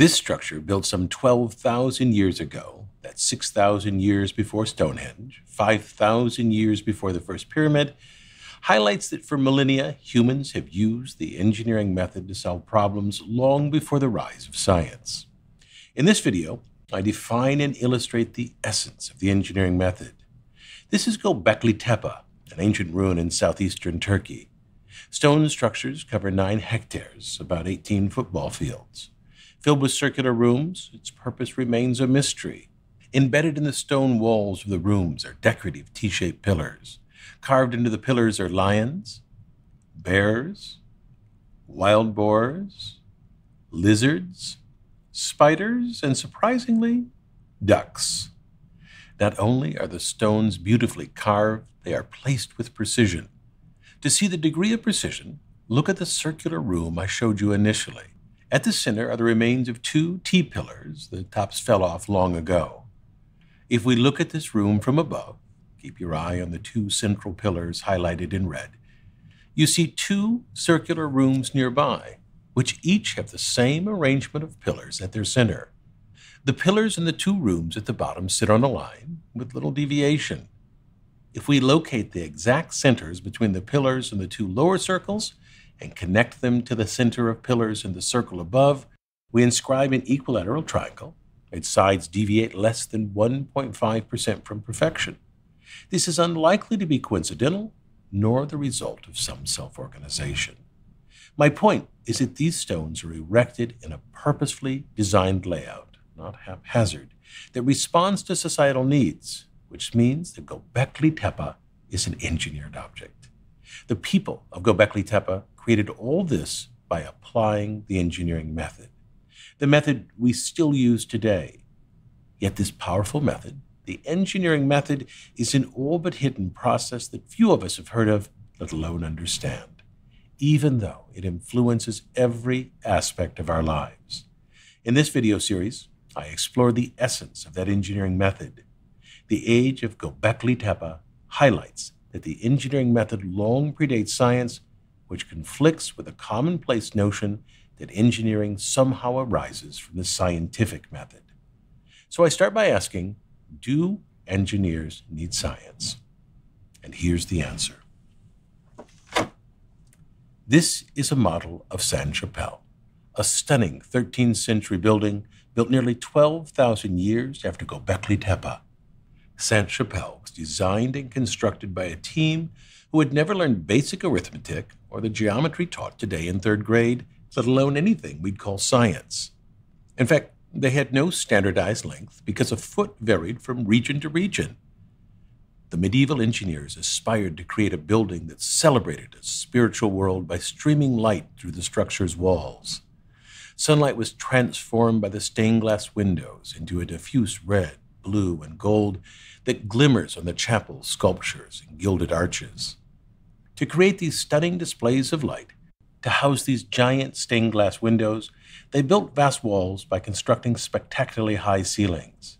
This structure, built some 12,000 years ago, that's 6,000 years before Stonehenge, 5,000 years before the first pyramid, highlights that for millennia, humans have used the engineering method to solve problems long before the rise of science. In this video, I define and illustrate the essence of the engineering method. This is Göbekli Tepe, an ancient ruin in southeastern Turkey. Stone structures cover nine hectares, about 18 football fields. Filled with circular rooms, its purpose remains a mystery. Embedded in the stone walls of the rooms are decorative T shaped pillars. Carved into the pillars are lions, bears, wild boars, lizards, spiders, and surprisingly, ducks. Not only are the stones beautifully carved, they are placed with precision. To see the degree of precision, look at the circular room I showed you initially. At the center are the remains of two T pillars, the tops fell off long ago. If we look at this room from above, Keep your eye on the two central pillars highlighted in red. You see two circular rooms nearby, which each have the same arrangement of pillars at their center. The pillars in the two rooms at the bottom sit on a line with little deviation. If we locate the exact centers between the pillars in the two lower circles and connect them to the center of pillars in the circle above, we inscribe an equilateral triangle. Its sides deviate less than 1.5% from perfection. This is unlikely to be coincidental, nor the result of some self organization. My point is that these stones are erected in a purposefully designed layout, not haphazard, that responds to societal needs, which means that Göbekli Tepe is an engineered object. The people of Göbekli Tepe created all this by applying the engineering method, the method we still use today. Yet this powerful method the engineering method is an all but hidden process that few of us have heard of, let alone understand, even though it influences every aspect of our lives. In this video series, I explore the essence of that engineering method. The age of Göbekli Tepe highlights that the engineering method long predates science, which conflicts with the commonplace notion that engineering somehow arises from the scientific method. So I start by asking do engineers need science? And here's the answer. This is a model of Sainte Chapelle, a stunning 13th century building built nearly 12,000 years after Göbekli Tepe. Sainte Chapelle was designed and constructed by a team who had never learned basic arithmetic or the geometry taught today in third grade, let alone anything we'd call science. In fact, they had no standardized length because a foot varied from region to region. The medieval engineers aspired to create a building that celebrated a spiritual world by streaming light through the structure's walls. Sunlight was transformed by the stained glass windows into a diffuse red, blue, and gold that glimmers on the chapel's sculptures and gilded arches. To create these stunning displays of light, to house these giant stained glass windows, they built vast walls by constructing spectacularly high ceilings.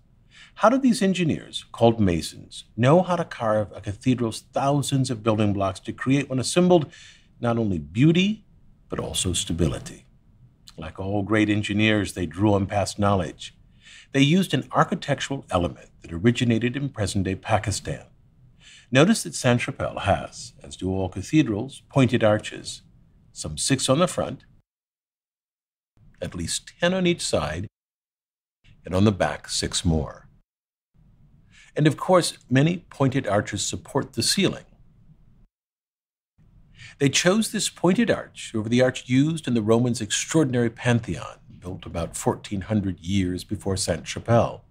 How did these engineers, called masons, know how to carve a cathedral's thousands of building blocks to create what assembled not only beauty, but also stability? Like all great engineers, they drew on past knowledge. They used an architectural element that originated in present day Pakistan. Notice that Sainte Chapelle has, as do all cathedrals, pointed arches some six on the front, at least 10 on each side, and on the back, six more. And of course, many pointed arches support the ceiling. They chose this pointed arch over the arch used in the Romans' extraordinary Pantheon, built about 1400 years before Sainte Chapelle.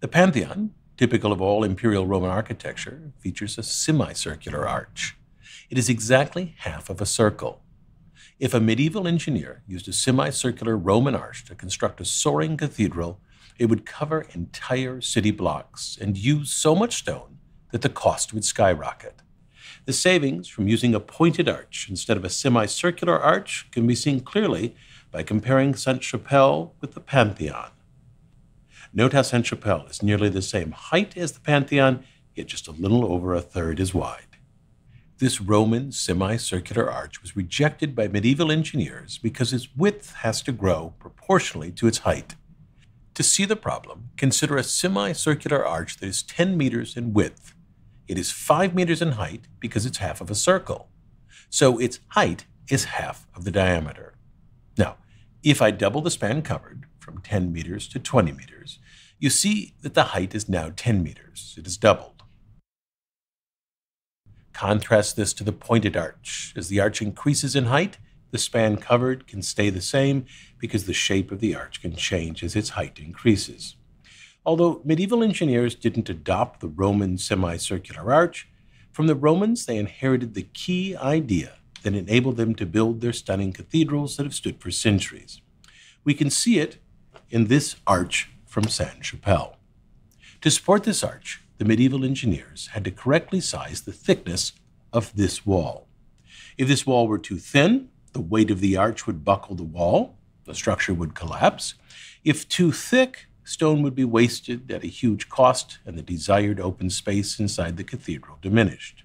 The Pantheon, typical of all imperial Roman architecture, features a semicircular arch. It is exactly half of a circle. If a medieval engineer used a semicircular Roman arch to construct a soaring cathedral, it would cover entire city blocks and use so much stone that the cost would skyrocket. The savings from using a pointed arch instead of a semicircular arch can be seen clearly by comparing Sainte Chapelle with the Pantheon. Note how Sainte Chapelle is nearly the same height as the Pantheon, yet just a little over a third as wide. This Roman semicircular arch was rejected by medieval engineers because its width has to grow proportionally to its height. To see the problem, consider a semicircular arch that is 10 meters in width. It is 5 meters in height because it's half of a circle. So its height is half of the diameter. Now, if I double the span covered from 10 meters to 20 meters, you see that the height is now 10 meters. It is doubled. Contrast this to the pointed arch. As the arch increases in height, the span covered can stay the same because the shape of the arch can change as its height increases. Although medieval engineers didn't adopt the Roman semicircular arch, from the Romans they inherited the key idea that enabled them to build their stunning cathedrals that have stood for centuries. We can see it in this arch from Sainte Chapelle. To support this arch, the medieval engineers had to correctly size the thickness of this wall. If this wall were too thin, the weight of the arch would buckle the wall, the structure would collapse. If too thick, stone would be wasted at a huge cost, and the desired open space inside the cathedral diminished.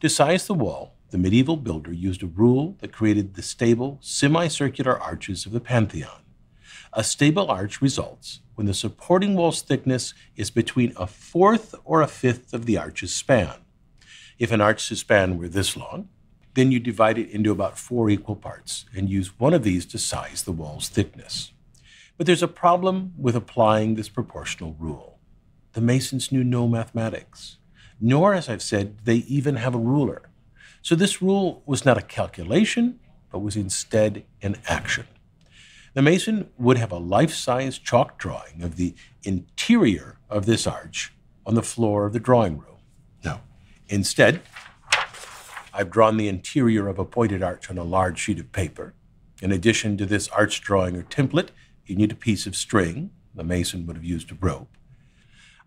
To size the wall, the medieval builder used a rule that created the stable, semicircular arches of the Pantheon. A stable arch results when the supporting wall's thickness is between a fourth or a fifth of the arch's span. If an arch's span were this long, then you divide it into about four equal parts and use one of these to size the wall's thickness. But there's a problem with applying this proportional rule. The Masons knew no mathematics, nor, as I've said, they even have a ruler. So this rule was not a calculation, but was instead an action. The Mason would have a life size chalk drawing of the interior of this arch on the floor of the drawing room. No, instead, I've drawn the interior of a pointed arch on a large sheet of paper. In addition to this arch drawing or template, you need a piece of string. The mason would have used a rope.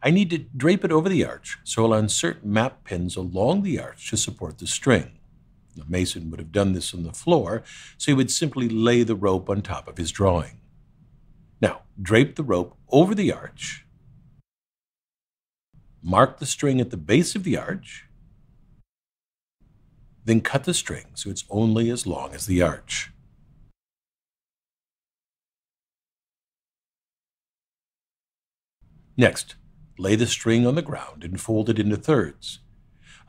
I need to drape it over the arch, so I'll insert map pins along the arch to support the string. The mason would have done this on the floor, so he would simply lay the rope on top of his drawing. Now, drape the rope over the arch, mark the string at the base of the arch, then cut the string so it's only as long as the arch. Next, lay the string on the ground and fold it into thirds.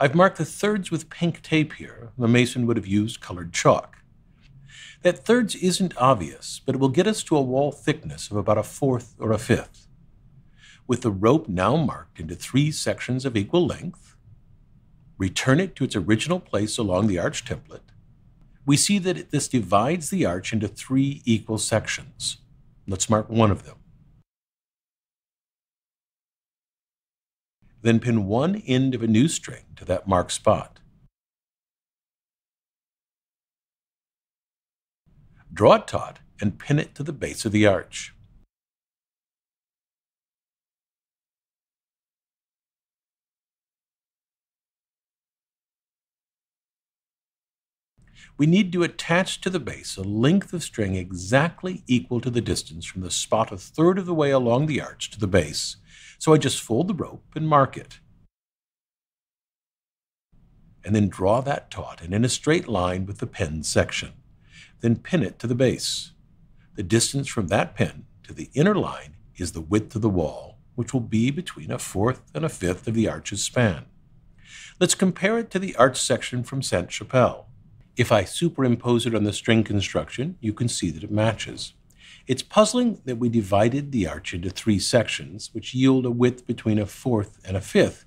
I've marked the thirds with pink tape here. The mason would have used colored chalk. That thirds isn't obvious, but it will get us to a wall thickness of about a fourth or a fifth. With the rope now marked into three sections of equal length, return it to its original place along the arch template, we see that this divides the arch into three equal sections. Let's mark one of them. Then pin one end of a new string to that marked spot. Draw it taut and pin it to the base of the arch. we need to attach to the base a length of string exactly equal to the distance from the spot a third of the way along the arch to the base. So I just fold the rope and mark it. And then draw that taut and in a straight line with the pin section. Then pin it to the base. The distance from that pin to the inner line is the width of the wall, which will be between a fourth and a fifth of the arch's span. Let's compare it to the arch section from Sainte Chapelle. If I superimpose it on the string construction, you can see that it matches. It's puzzling that we divided the arch into three sections, which yield a width between a fourth and a fifth,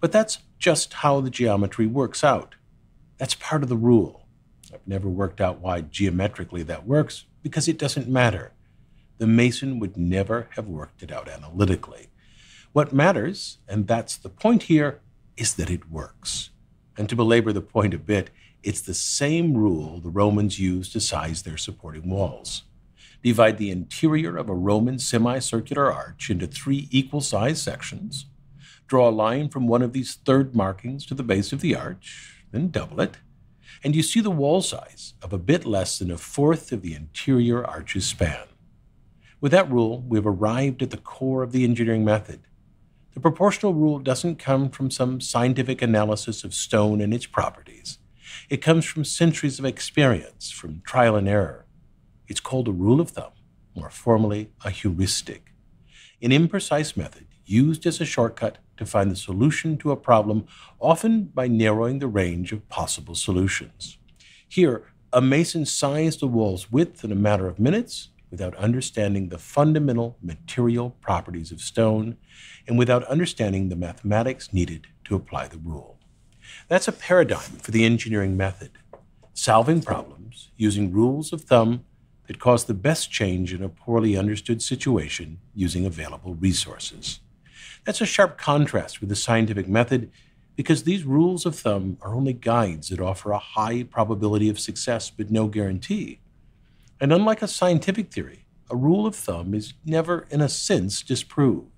but that's just how the geometry works out. That's part of the rule. I've never worked out why geometrically that works, because it doesn't matter. The mason would never have worked it out analytically. What matters, and that's the point here, is that it works. And to belabor the point a bit, it's the same rule the Romans used to size their supporting walls. Divide the interior of a Roman semicircular arch into three equal sized sections. Draw a line from one of these third markings to the base of the arch, then double it, and you see the wall size of a bit less than a fourth of the interior arch's span. With that rule, we've arrived at the core of the engineering method. The proportional rule doesn't come from some scientific analysis of stone and its properties. It comes from centuries of experience, from trial and error. It's called a rule of thumb, more formally, a heuristic, an imprecise method used as a shortcut to find the solution to a problem, often by narrowing the range of possible solutions. Here, a mason sized the wall's width in a matter of minutes without understanding the fundamental material properties of stone and without understanding the mathematics needed to apply the rule. That's a paradigm for the engineering method, solving problems using rules of thumb that cause the best change in a poorly understood situation using available resources. That's a sharp contrast with the scientific method because these rules of thumb are only guides that offer a high probability of success but no guarantee. And unlike a scientific theory, a rule of thumb is never, in a sense, disproved.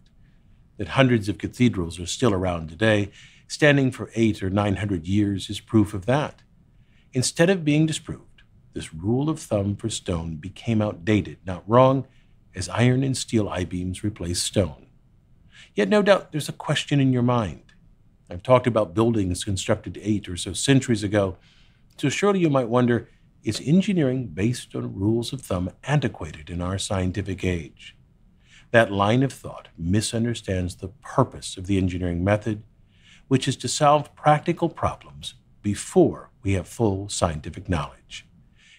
That hundreds of cathedrals are still around today, standing for eight or nine hundred years, is proof of that. Instead of being disproved, this rule of thumb for stone became outdated, not wrong, as iron and steel I beams replaced stone. Yet, no doubt, there's a question in your mind. I've talked about buildings constructed eight or so centuries ago, so surely you might wonder is engineering based on rules of thumb antiquated in our scientific age? That line of thought misunderstands the purpose of the engineering method, which is to solve practical problems before we have full scientific knowledge.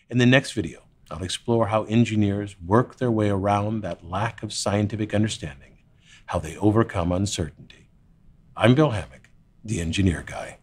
In the next video, I'll explore how engineers work their way around that lack of scientific understanding how they overcome uncertainty. I'm Bill Hammack, the Engineer Guy.